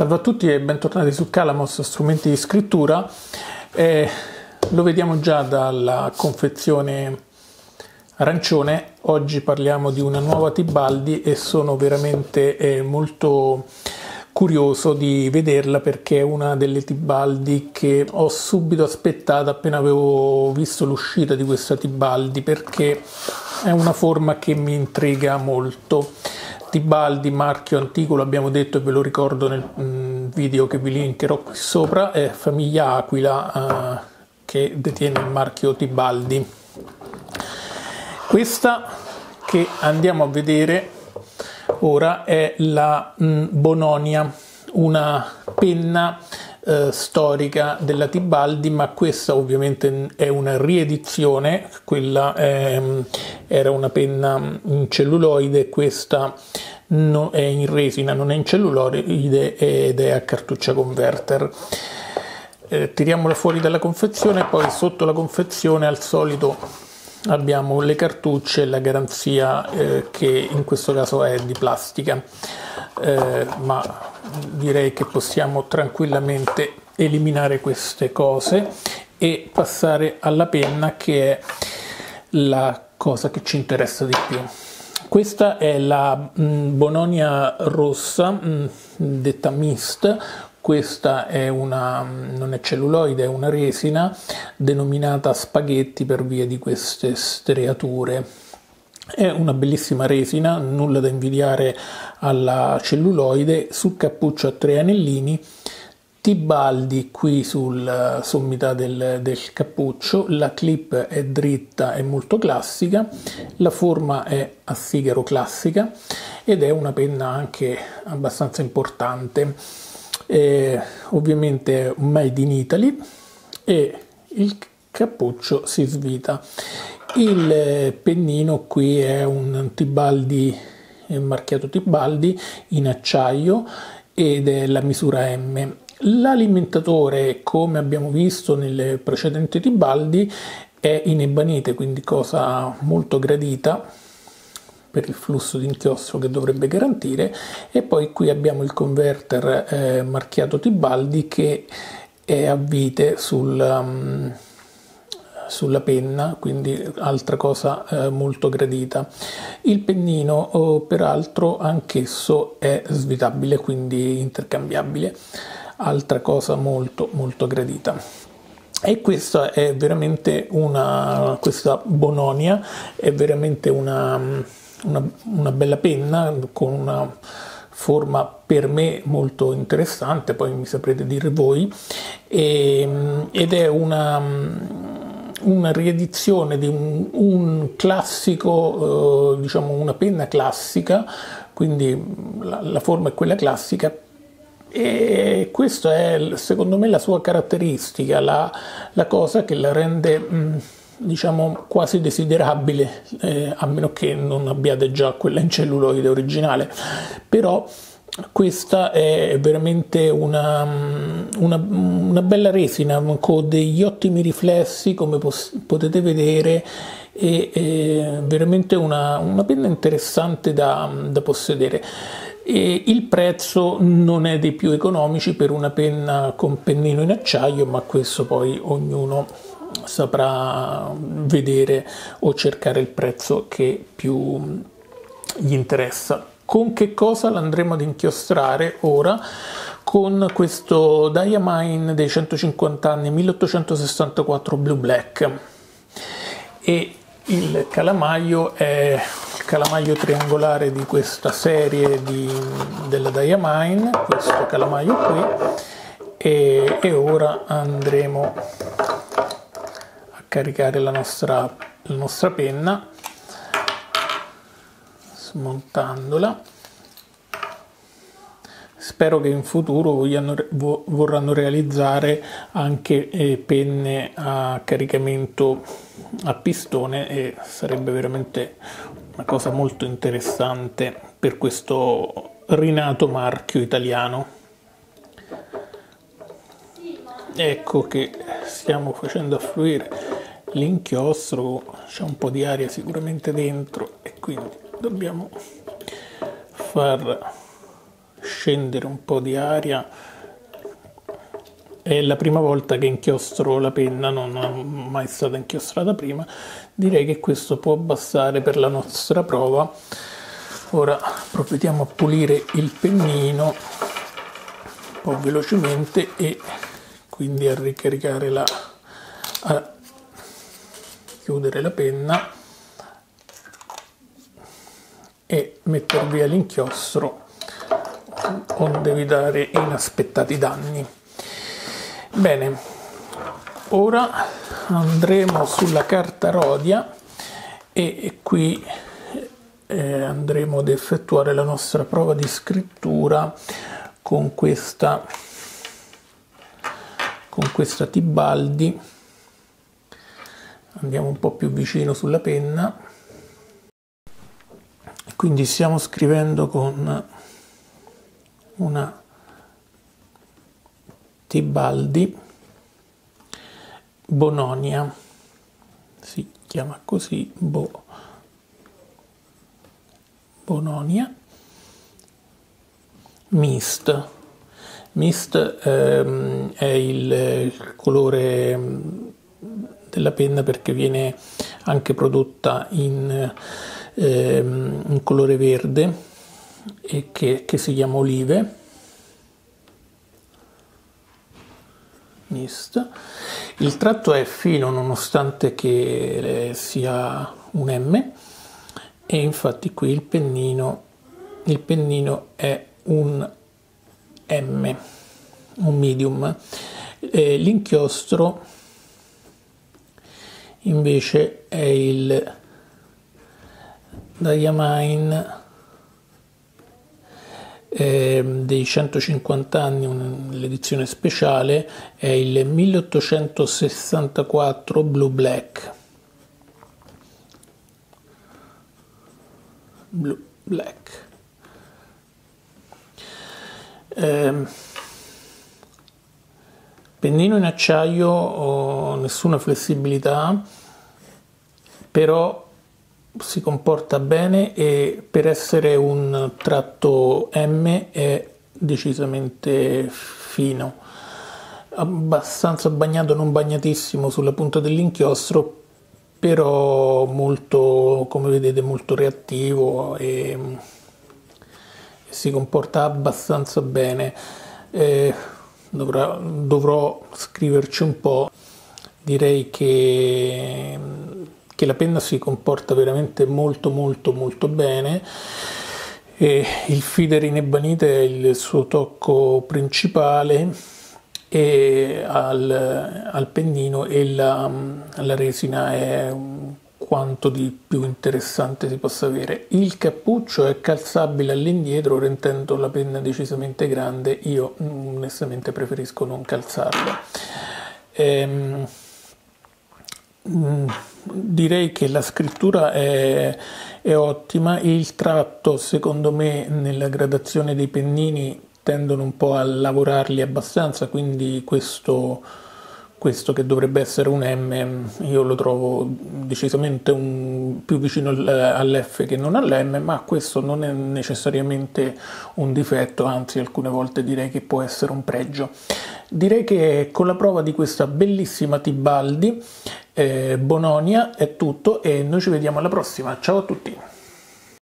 Salve a tutti e bentornati su Calamos Strumenti di scrittura. Eh, lo vediamo già dalla confezione arancione. Oggi parliamo di una nuova Tibaldi e sono veramente eh, molto curioso di vederla perché è una delle Tibaldi che ho subito aspettato appena avevo visto l'uscita di questa Tibaldi perché è una forma che mi intriga molto. Tibaldi, marchio antico, l'abbiamo detto e ve lo ricordo nel video che vi linkerò qui sopra, è famiglia Aquila eh, che detiene il marchio Tibaldi. Questa che andiamo a vedere ora è la Bononia, una penna eh, storica della Tibaldi, ma questa ovviamente è una riedizione, quella è, era una penna in celluloide, questa no, è in resina, non è in celluloide ed è a cartuccia converter. Eh, tiriamola fuori dalla confezione, poi sotto la confezione al solito abbiamo le cartucce e la garanzia eh, che in questo caso è di plastica. Eh, ma direi che possiamo tranquillamente eliminare queste cose e passare alla penna che è la cosa che ci interessa di più. Questa è la mm, Bononia rossa mm, detta mist questa è una, non è celluloide, è una resina denominata spaghetti per via di queste striature. È una bellissima resina, nulla da invidiare alla celluloide, sul cappuccio a tre anellini, Tibaldi qui sulla sommità del, del, cappuccio, la clip è dritta e molto classica, la forma è a sigaro classica ed è una penna anche abbastanza importante eh, ovviamente made in Italy e il cappuccio si svita. Il eh, pennino qui è un Tibaldi, è marchiato Tibaldi in acciaio ed è la misura M. L'alimentatore, come abbiamo visto nelle precedenti Tibaldi, è in ebanite, quindi cosa molto gradita per il flusso di inchiostro che dovrebbe garantire e poi qui abbiamo il converter eh, marchiato Tibaldi che è a vite sul, um, sulla penna, quindi altra cosa eh, molto gradita. Il pennino oh, peraltro anch'esso è svitabile, quindi intercambiabile, altra cosa molto molto gradita. E questa è veramente una, questa Bononia è veramente una una, una bella penna con una forma per me molto interessante, poi mi saprete dire voi, e, ed è una, una riedizione di un, un classico, eh, diciamo una penna classica, quindi la, la forma è quella classica, e questa è secondo me la sua caratteristica, la, la cosa che la rende... Mh, diciamo quasi desiderabile, eh, a meno che non abbiate già quella in celluloide originale, però questa è veramente una, una, una bella resina con degli ottimi riflessi come pos- potete vedere e, e veramente una, una, penna interessante da, da possedere. E il prezzo non è dei più economici per una penna con pennino in acciaio, ma questo poi ognuno saprà vedere o cercare il prezzo che più gli interessa. Con che cosa l'andremo ad inchiostrare ora? Con questo Diamine dei 150 anni 1864 Blue Black e il calamaio è il calamaio triangolare di questa serie di, della Diamine, questo calamaio qui e, e ora andremo caricare la nostra, la nostra penna smontandola. Spero che in futuro vogliano, vorranno realizzare anche eh, penne a caricamento a pistone e sarebbe veramente una cosa molto interessante per questo rinato marchio italiano. Ecco che stiamo facendo affluire l'inchiostro c'è un po' di aria sicuramente dentro e quindi dobbiamo far scendere un po' di aria è la prima volta che inchiostro la penna, non è mai stata inchiostrata prima, direi che questo può bastare per la nostra prova. Ora provvediamo a pulire il pennino un po' velocemente e quindi a ricaricare la a chiudere la penna e mettere via l'inchiostro onde evitare inaspettati danni. Bene, ora andremo sulla carta rodia e qui eh, andremo ad effettuare la nostra prova di scrittura con questa con questa Tibaldi andiamo un po' più vicino sulla penna. Quindi stiamo scrivendo con una Tibaldi Bononia, si chiama così Bo, Bononia. Mist. Mist ehm, è il colore ehm, della penna perché viene anche prodotta in, ehm, in colore verde e che, che si chiama olive mist. Il tratto è fino nonostante che sia un M e infatti qui il pennino, il pennino è un M, un medium. E l'inchiostro invece è il Diamine eh, dei 150 anni, l'edizione speciale, è il 1864 Blue Black. Blue Black. Eh, pennino in acciaio, ho nessuna flessibilità, però si comporta bene e per essere un tratto M è decisamente fino, abbastanza bagnato, non bagnatissimo sulla punta dell'inchiostro, però molto, come vedete, molto reattivo e, e si comporta abbastanza bene. Eh, dovrò, dovrò scriverci un po', direi che che la penna si comporta veramente molto molto molto bene. E il feeder in ebanite è il suo tocco principale e al, al pennino e la, la resina è quanto di più interessante si possa avere. Il cappuccio è calzabile all'indietro rendendo la penna decisamente grande, io onestamente preferisco non calzarlo. Ehm, Mm, direi che la scrittura è, è, ottima, il tratto secondo me nella gradazione dei pennini tendono un po' a lavorarli abbastanza, quindi questo, questo che dovrebbe essere un M io lo trovo decisamente un, più vicino all'F che non all'M, ma questo non è necessariamente un difetto, anzi alcune volte direi che può essere un pregio. Direi che con la prova di questa bellissima Tibaldi, eh, Bononia è tutto e noi ci vediamo alla prossima. Ciao a tutti!